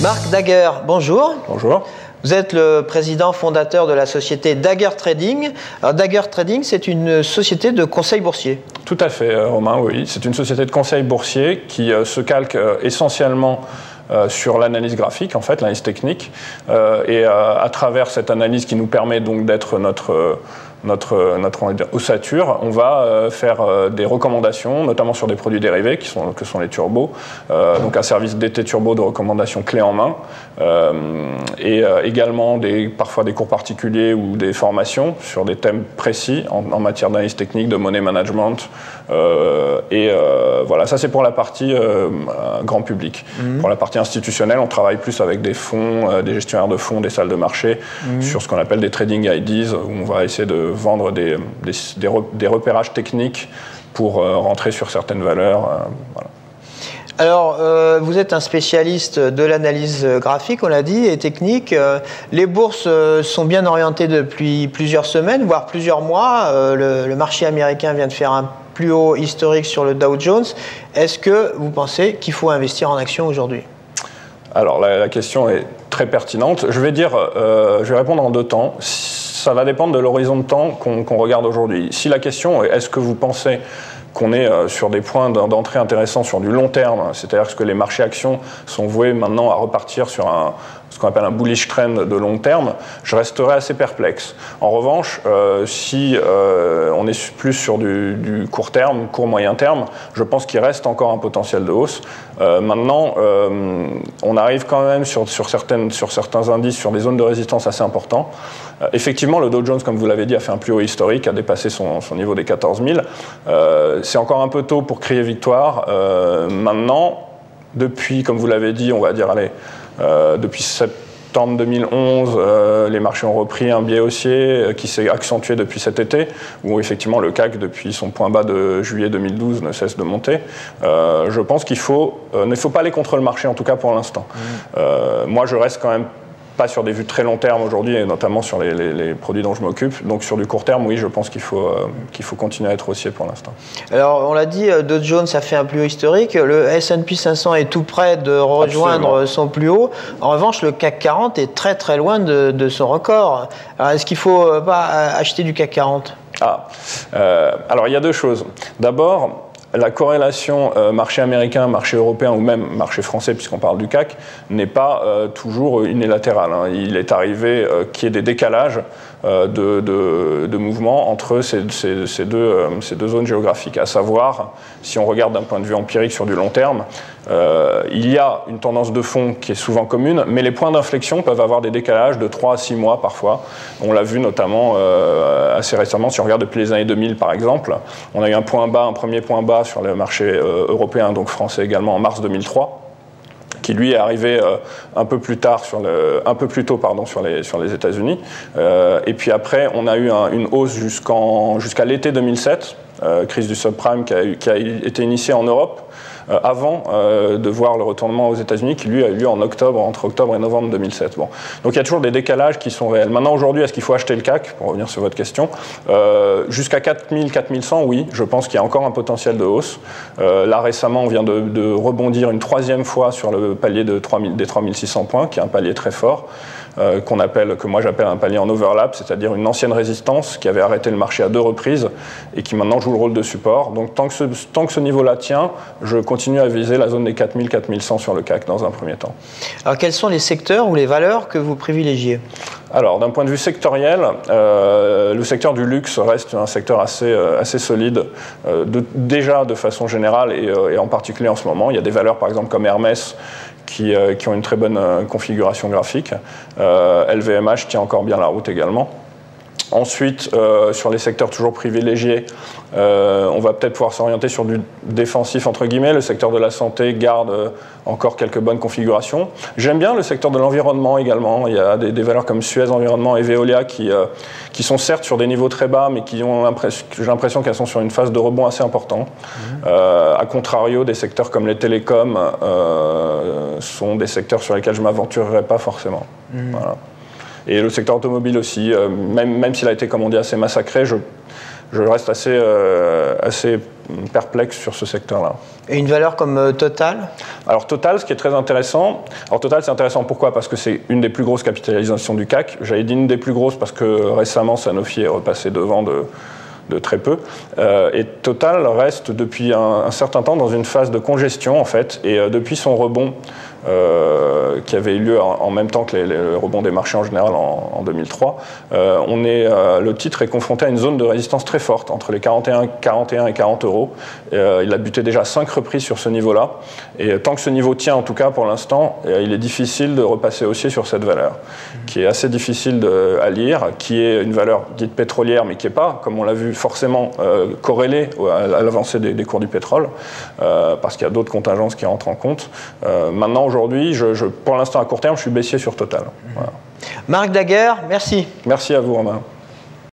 Marc Dagger, bonjour. Bonjour. Vous êtes le président fondateur de la société Dagger Trading. Alors Dagger Trading, c'est une société de conseil boursier. Tout à fait, euh, Romain, oui. C'est une société de conseil boursier qui euh, se calque euh, essentiellement sur l'analyse graphique, en fait, l'analyse technique, et à travers cette analyse qui nous permet donc d'être notre notre, notre ossature, on va euh, faire euh, des recommandations, notamment sur des produits dérivés, qui sont, que sont les turbos, euh, donc un service d'été turbo de recommandation clé en main, et également des, parfois des cours particuliers ou des formations sur des thèmes précis en, matière d'analyse technique, de money management, et voilà, ça c'est pour la partie grand public. Mhm. Pour la partie institutionnelle, on travaille plus avec des fonds, des gestionnaires de fonds, des salles de marché, mhm. sur ce qu'on appelle des trading IDs, où on va essayer de vendre des, des, repérages techniques pour euh, rentrer sur certaines valeurs. Euh, Alors, euh, vous êtes un spécialiste de l'analyse graphique, on l'a dit, et technique. les bourses sont bien orientées depuis plusieurs semaines, voire plusieurs mois. le, marché américain vient de faire un plus haut historique sur le Dow Jones. Est-ce que vous pensez qu'il faut investir en action aujourd'hui? Alors, la, question est très pertinente. Je vais dire, je vais répondre en deux temps ça va dépendre de l'horizon de temps qu'on regarde aujourd'hui. Si la question est est-ce que vous pensez qu'on est euh, sur des points d'entrée intéressants sur du long terme, c'est-à-dire que les marchés actions sont voués maintenant à repartir sur ce qu'on appelle un bullish trend de long terme, je resterai assez perplexe. En revanche, euh, si euh, on est plus sur du, court terme, court moyen terme, je pense qu'il reste encore un potentiel de hausse. Maintenant, on arrive quand même sur certains indices, sur des zones de résistance assez importantes. Effectivement, le Dow Jones, comme vous l'avez dit, a fait un plus haut historique, a dépassé son, son niveau des 14 000. C'est encore un peu tôt pour crier victoire. maintenant, depuis, comme vous l'avez dit, on va dire, allez, euh, depuis septembre 2011, euh, les marchés ont repris un biais haussier euh, qui s'est accentué depuis cet été, où effectivement le CAC, depuis son point bas de juillet 2012, ne cesse de monter. je pense qu'il faut, ne faut pas aller contre le marché, en tout cas pour l'instant. Mmh. moi, je reste quand même pas sur des vues très long terme aujourd'hui, et notamment sur les, produits dont je m'occupe. Donc sur du court terme, oui, je pense qu'il faut, euh, qu'il faut continuer à être haussier pour l'instant. Alors on l'a dit, euh, Dow Jones a fait un plus haut historique, le S&P 500 est tout près de rejoindre son plus haut. En revanche, le CAC 40 est très très loin de, son record. Alors est-ce qu'il ne faut euh, pas acheter du CAC 40 ah, alors il y a deux choses. D'abord, la corrélation euh, marché américain, marché européen ou même marché français, puisqu'on parle du CAC, n'est pas euh, toujours unilatérale. Hein. Il est arrivé euh, qu'il y ait des décalages de, de, mouvements entre ces, deux, ces, deux, zones géographiques. À savoir, si on regarde d'un point de vue empirique sur du long terme, il y a une tendance de fond qui est souvent commune, mais les points d'inflexion peuvent avoir des décalages de 3 à 6 mois parfois. On l'a vu notamment assez récemment, si on regarde depuis les années 2000 par exemple, on a eu un point bas, un premier point bas sur le marché euh, européen, donc français également, en mars 2003 qui lui est arrivé euh, un peu plus tard sur le, un peu plus tôt pardon sur les sur les États-Unis. Euh, et puis après on a eu une hausse jusqu'à l'été 2007 crise du subprime qui a, été initiée en Europe euh, avant euh, de voir le retournement aux États-Unis qui lui a eu lieu en octobre, entre octobre et novembre 2007. Bon. Donc il y a toujours des décalages qui sont réels. Maintenant, aujourd'hui, est-ce qu'il faut acheter le CAC Pour revenir sur votre question, euh, jusqu'à 4000, 4100, oui, je pense qu'il y a encore un potentiel de hausse. là, récemment, on vient de, rebondir une troisième fois sur le palier de 3000, des 3600 points, qui est un palier très fort. Qu'on appelle, que moi j'appelle un palier en overlap, c'est-à-dire une ancienne résistance qui avait arrêté le marché à deux reprises et qui maintenant joue le rôle de support. Donc tant que ce, tant que ce niveau-là tient, je continue à viser la zone des 4000-4100 sur le CAC dans un premier temps. Alors quels sont les secteurs ou les valeurs que vous privilégiez? Alors, d'un point de vue sectoriel, euh, le secteur du luxe reste un secteur assez, euh, assez solide, euh, déjà de façon générale et, et, en particulier en ce moment. Il y a des valeurs, par exemple, comme Hermès, qui, qui ont une très bonne configuration graphique. LVMH tient encore bien la route également. Ensuite, euh, sur les secteurs toujours privilégiés, euh, on va peut-être pouvoir s'orienter sur du défensif, entre guillemets. Le secteur de la santé garde euh, encore quelques bonnes configurations. J'aime bien le secteur de l'environnement également. Il y a des, valeurs comme Suez Environnement et Veolia qui, qui sont certes sur des niveaux très bas, mais qui ont j'ai l'impression qu'elles sont sur une phase de rebond assez important. Mmh. a contrario, des secteurs comme les télécoms sont des secteurs sur lesquels je ne m'aventurerai pas forcément. Mmh. Voilà. Et le secteur automobile aussi, euh, même, même s'il a été, comme on dit, assez massacré, je, je reste assez, assez perplexe sur ce secteur-là. Et une valeur comme Total? Alors Total, ce qui est très intéressant, alors Total c'est intéressant pourquoi? Parce que c'est une des plus grosses capitalisations du CAC. J'avais dit une des plus grosses parce que récemment Sanofi est repassé devant de, de très peu. Euh, et Total reste depuis un, certain temps dans une phase de congestion en fait, et euh, depuis son rebond euh, qui avait eu lieu en, même temps que le rebond des marchés en général en, 2003, on est, le titre est confronté à une zone de résistance très forte entre les 41, 41 et 40 euros. il a buté déjà 5 reprises sur ce niveau-là, et tant que ce niveau tient en tout cas pour l'instant, il est difficile de repasser haussier sur cette valeur, qui est assez difficile à lire, qui est une valeur dite pétrolière, mais qui n'est pas, comme on l'a vu forcément euh, corrélé à, l'avancée des, cours du pétrole, euh, parce qu'il y a d'autres contingences qui rentrent en compte. Euh, maintenant, aujourd'hui, je, pour l'instant, à court terme, je suis baissier sur Total. Marc Daguerre, merci. Merci à vous, Romain.